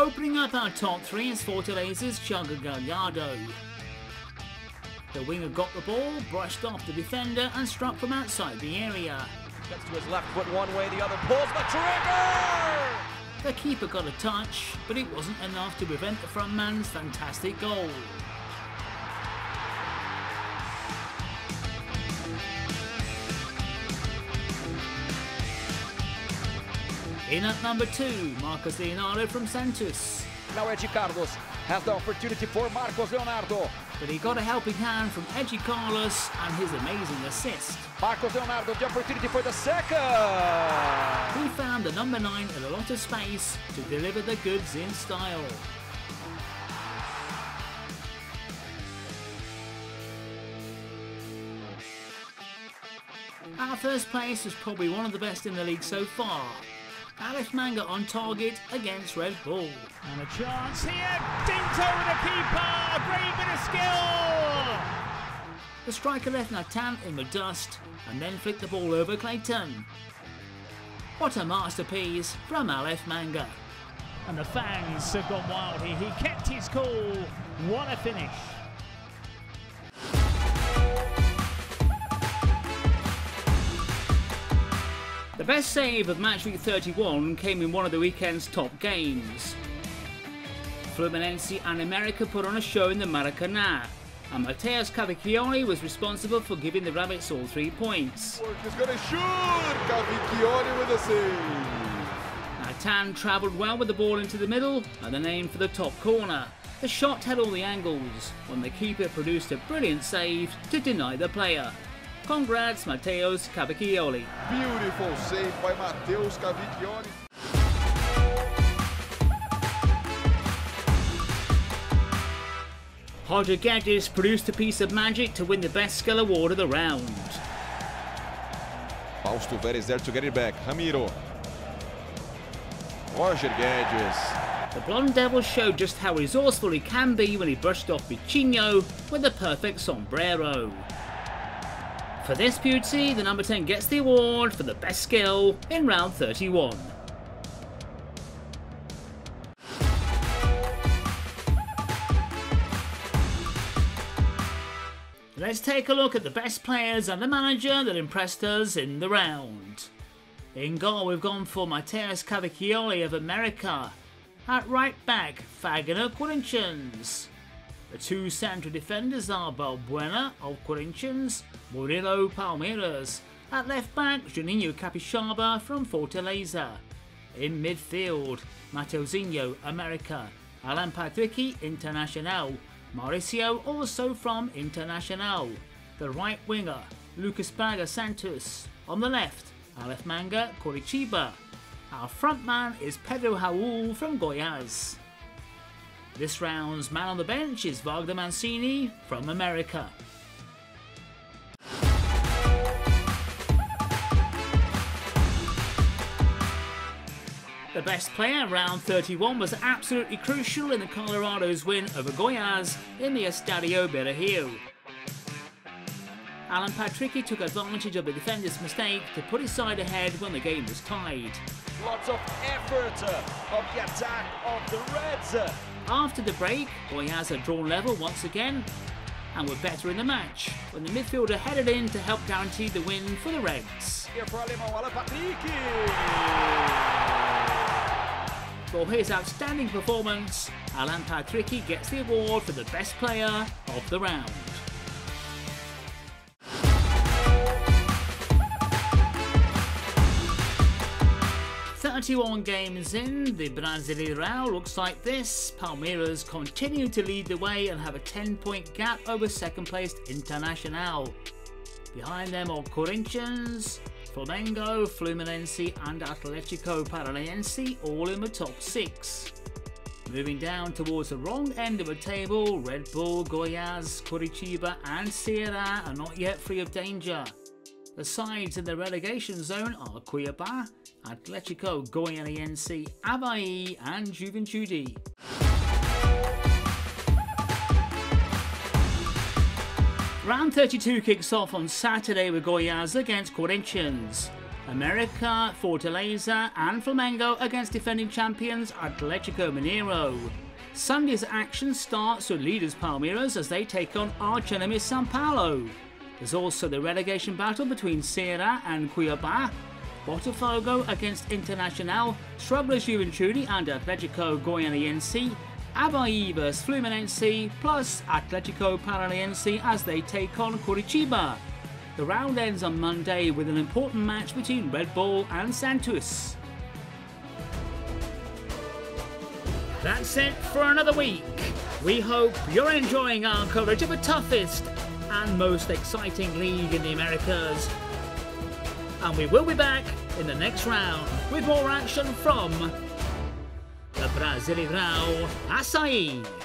Opening up our top three is Fortaleza's Thiago Galhardo. The winger got the ball, brushed off the defender and struck from outside the area. Gets to his left foot one way, the other pulls the trigger! The keeper got a touch, but it wasn't enough to prevent the front man's fantastic goal. In at number two, Marcos Leonardo from Santos. Now Edgy Carlos has the opportunity for Marcos Leonardo. But he got a helping hand from Edgy Carlos and his amazing assist. Marcos Leonardo, the opportunity for the second. He found the number nine in a lot of space to deliver the goods in style. Our first place was probably one of the best in the league so far. Alef Manga on target against Red Bull. And a chance here, Dinto with the keeper, great bit of skill! The striker left Natan in the dust and then flicked the ball over Cleiton. What a masterpiece from Alef Manga. And the fans have gone wild here. He kept his cool. What a finish. Best save of match week 31 came in one of the weekend's top games. Fluminense and America put on a show in the Maracanã, and Matheus Cavichioli was responsible for giving the Rabbits all three points. He's gonna shoot! Cavichioli with a save! Natan travelled well with the ball into the middle and then aimed for the top corner. The shot had all the angles, when the keeper produced a brilliant save to deny the player. Congrats, Matheus Cavichioli. Beautiful save by Matheus Cavichioli. Roger Guedes produced a piece of magic to win the best skill award of the round. Fausto Veres there to get it back. Ramiro. Roger Guedes. The Blonde Devil showed just how resourceful he can be when he brushed off Bichino with a perfect sombrero. For this beauty, the number 10 gets the award for the best skill in round 31. Let's take a look at the best players and the manager that impressed us in the round. In goal, we've gone for Matheus Cavichioli of America. At right back, Fagner Corinthians. The two central defenders are Balbuena of Corinthians, Murilo Palmeiras. At left back, Juninho Capixaba from Fortaleza. In midfield, Matheusinho, America. Alan Patrick, Internacional. Mauricio, also from Internacional. The right winger, Lucas Braga Santos. On the left, Alef Manga, Coritiba. Our front man is Pedro Raul from Goiás. This round's man on the bench is Vágner Mancini from America. The best player, round 31, was absolutely crucial in the Colorado's win over Goiás in the Estadio Beira-Rio. Alan Patrick took advantage of the defender's mistake to put his side ahead when the game was tied. Lots of effort uh, of the attack of the Reds. After the break, Goiás had drawn level once again and were better in the match when the midfielder headed in to help guarantee the win for the Reds. For Alemão, Alan Patrick. For his outstanding performance, Alan Patrick gets the award for the best player of the round. Thirty-one games in, the Brasileirão looks like this. Palmeiras continue to lead the way and have a 10-point gap over second-placed Internacional. Behind them are Corinthians, Flamengo, Fluminense and Atletico Paranaense all in the top 6. Moving down towards the wrong end of the table, Red Bull, Goiás, Coritiba and Ceará are not yet free of danger. The sides in the relegation zone are Cuiabá, Atletico Goianiense, Avaí and Juventude. Round 32 kicks off on Saturday with Goiás against Corinthians. America, Fortaleza and Flamengo against defending champions Atletico Mineiro. Sunday's action starts with leaders Palmeiras as they take on arch enemy Sao Paulo. There's also the relegation battle between Ceará and Cuiabá, Botafogo against Internacional, Strugglers Juventude and Atletico Goianiense, Avaí vs Fluminense, plus Atletico Paranaense as they take on Coritiba. The round ends on Monday with an important match between Red Bull and Santos. That's it for another week. We hope you're enjoying our coverage of the toughest and most exciting league in the Americas. And we will be back in the next round with more action from the Brasileirão Açaí.